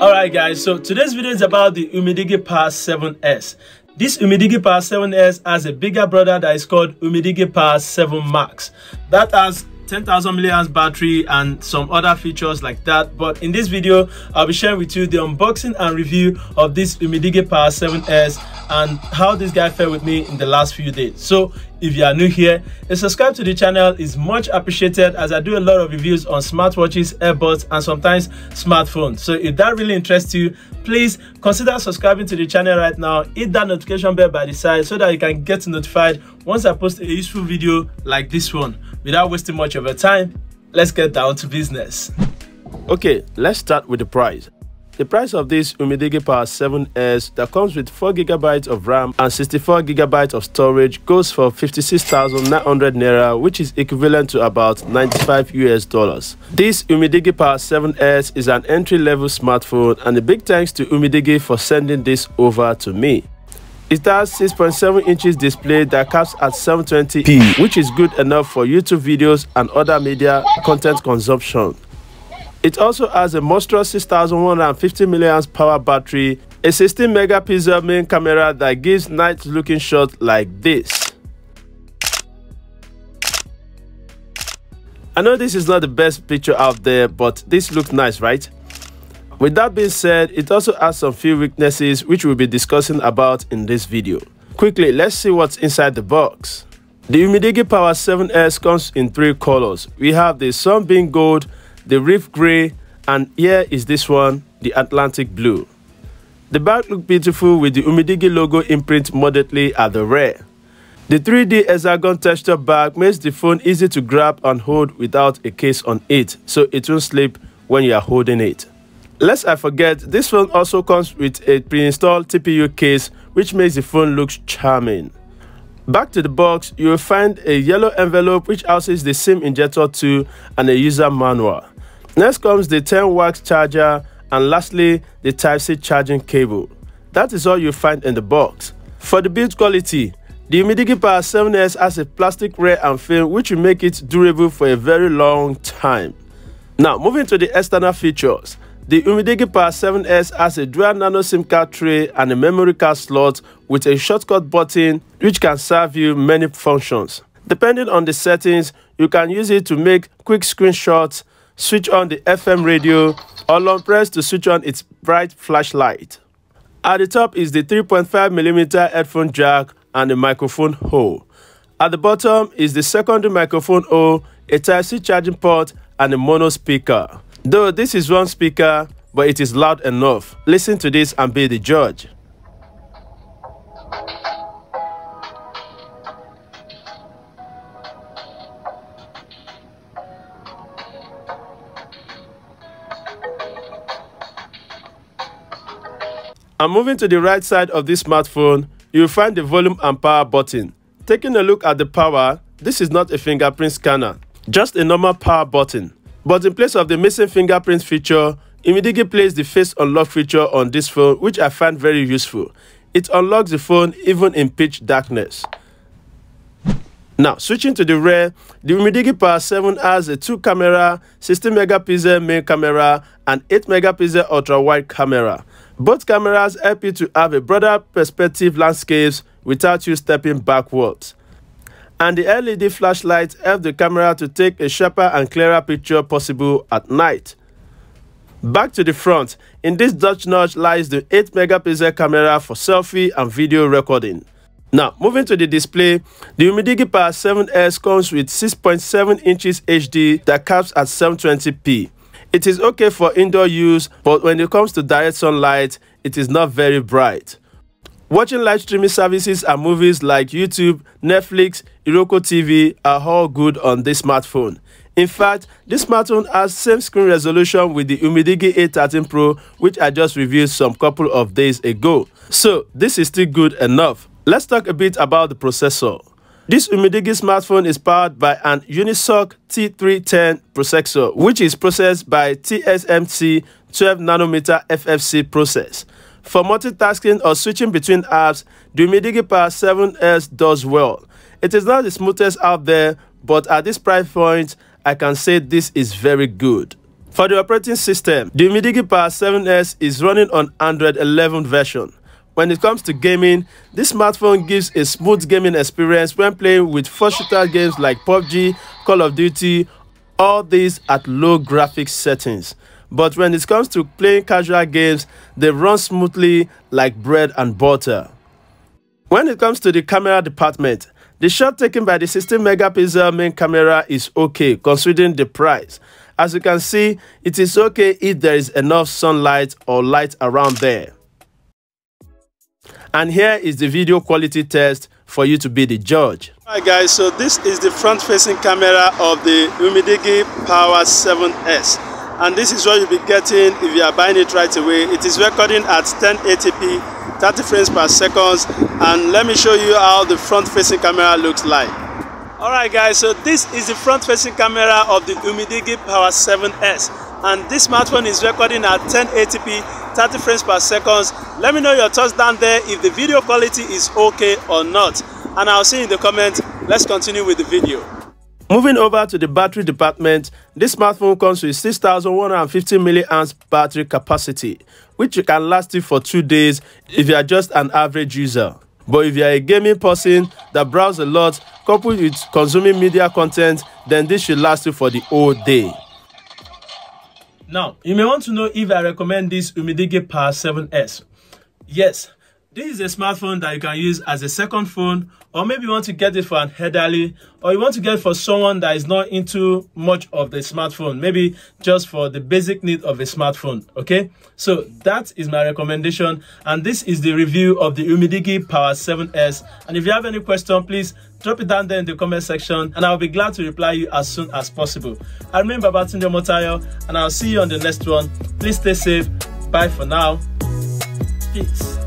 Alright guys, so today's video is about the Umidigi Power 7S. This Umidigi Power 7S has a bigger brother that is called Umidigi Power 7 Max. That has 10,000 milliamps battery and some other features like that. But in this video I'll be sharing with you the unboxing and review of this Umidigi Power 7S and how this guy fared with me in the last few days. So if you are new here a subscribe to the channel is much appreciated as I do a lot of reviews on smartwatches earbuds and sometimes smartphones. So if that really interests you please consider subscribing to the channel right now. Hit that notification bell by the side so that you can get notified once I post a useful video like this one without wasting much of your time, let's get down to business. Okay, let's start with the price. The price of this Umidigi Power 7S that comes with 4GB of RAM and 64GB of storage goes for 56,900 Naira which is equivalent to about 95 US dollars. This Umidigi Power 7S is an entry-level smartphone and a big thanks to Umidigi for sending this over to me. It has 6.7 inches display that caps at 720p, which is good enough for YouTube videos and other media content consumption. It also has a monstrous 6150 mAh power battery, a 16 megapixel main camera that gives nice looking shots like this. I know this is not the best picture out there, but this looks nice, right? With that being said, it also has some few weaknesses which we'll be discussing about in this video. Quickly, let's see what's inside the box. The Umidigi Power 7S comes in three colors. We have the Sunbeam Gold, the Reef Grey, and here is this one, the Atlantic Blue. The back looks beautiful with the Umidigi logo imprint moderately at the rear. The 3D hexagon texture back makes the phone easy to grab and hold without a case on it, so it won't slip when you are holding it. Lest I forget, this phone also comes with a pre-installed TPU case which makes the phone look charming. Back to the box, you will find a yellow envelope which houses the SIM injector 2 and a user manual. Next comes the 10 watts charger and lastly the Type-C charging cable. That is all you find in the box. For the build quality, the Umidigi Power 7S has a plastic rail and film which will make it durable for a very long time. Now moving to the external features. The Umidigi Power 7S has a dual nano SIM card tray and a memory card slot with a shortcut button which can serve you many functions. Depending on the settings, you can use it to make quick screenshots, switch on the FM radio, or long press to switch on its bright flashlight. At the top is the 3.5mm headphone jack and the microphone hole. At the bottom is the secondary microphone hole, a Type-C charging port, and a mono speaker. Though this is one speaker, but it is loud enough. Listen to this and be the judge. And moving to the right side of this smartphone, you'll find the volume and power button. Taking a look at the power, this is not a fingerprint scanner, just a normal power button. But in place of the missing fingerprint feature, Umidigi plays the face unlock feature on this phone which I find very useful. It unlocks the phone even in pitch darkness. Now, switching to the rear, the Umidigi Power 7 has a 2 camera, 60 megapixel main camera and 8 megapixel ultra wide camera. Both cameras help you to have a broader perspective landscapes without you stepping backwards and the LED flashlight helps the camera to take a sharper and clearer picture possible at night. Back to the front, in this Dutch notch lies the 8 megapixel camera for selfie and video recording. Now, moving to the display, the Umidigi Power 7S comes with 6.7 inches HD that caps at 720p. It is okay for indoor use, but when it comes to direct sunlight, it is not very bright. Watching live streaming services and movies like YouTube, Netflix, Iroko TV are all good on this smartphone. In fact, this smartphone has same screen resolution with the Umidigi A13 Pro which I just reviewed some couple of days ago. So this is still good enough. Let's talk a bit about the processor. This Umidigi smartphone is powered by an Unisoc T310 processor which is processed by TSMC 12 nanometer FFC process. For multitasking or switching between apps, the Umidigi Power 7S does well. It is not the smoothest out there, but at this price point, I can say this is very good. For the operating system, the Umidigi Power 7S is running on Android 11 version. When it comes to gaming, this smartphone gives a smooth gaming experience when playing with first shooter games like PUBG, Call of Duty, all these at low graphics settings. But when it comes to playing casual games, they run smoothly like bread and butter. When it comes to the camera department, the shot taken by the 16 megapixel main camera is okay considering the price. As you can see, it is okay if there is enough sunlight or light around there. And here is the video quality test for you to be the judge. Alright guys, so this is the front facing camera of the Umidigi Power 7S. And this is what you'll be getting if you are buying it right away. It is recording at 1080p, 30 frames per second. And let me show you how the front facing camera looks like. Alright guys, so this is the front facing camera of the Umidigi Power 7S and this smartphone is recording at 1080p 30 frames per second let me know your thoughts down there if the video quality is okay or not and i'll see you in the comments let's continue with the video moving over to the battery department this smartphone comes with 6150 milliamps battery capacity which can last you for two days if you are just an average user but if you are a gaming person that browses a lot coupled with consuming media content, then this should last you for the whole day. Now, you may want to know if I recommend this Umidigi Power 7S. Yes, this is a smartphone that you can use as a second phone or maybe you want to get it for an elderly or you want to get for someone that is not into much of the smartphone maybe just for the basic need of a smartphone okay? So that is my recommendation and this is the review of the umidigi power 7s and if you have any question please drop it down there in the comment section and i'll be glad to reply you as soon as possible. I remember Babatunde Motayo and i'll see you on the next one. Please stay safe. Bye for now. Peace